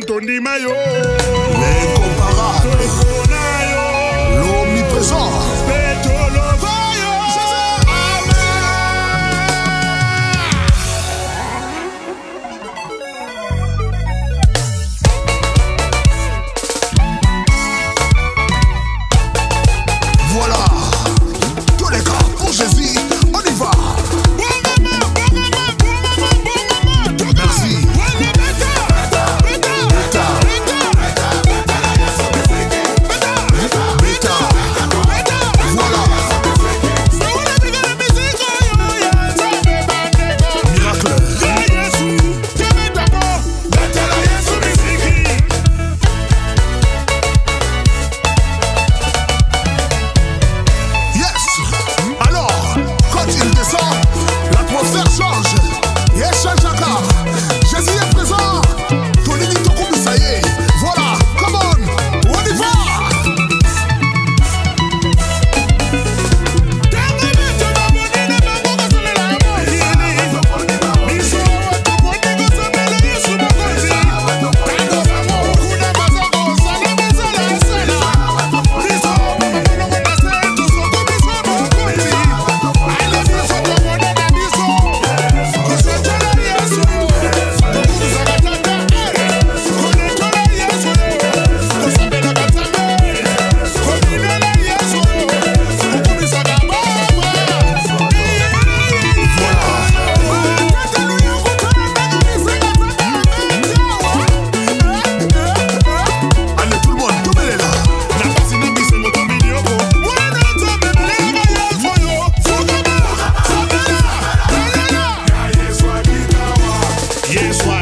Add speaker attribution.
Speaker 1: tondima yo
Speaker 2: Yes, why?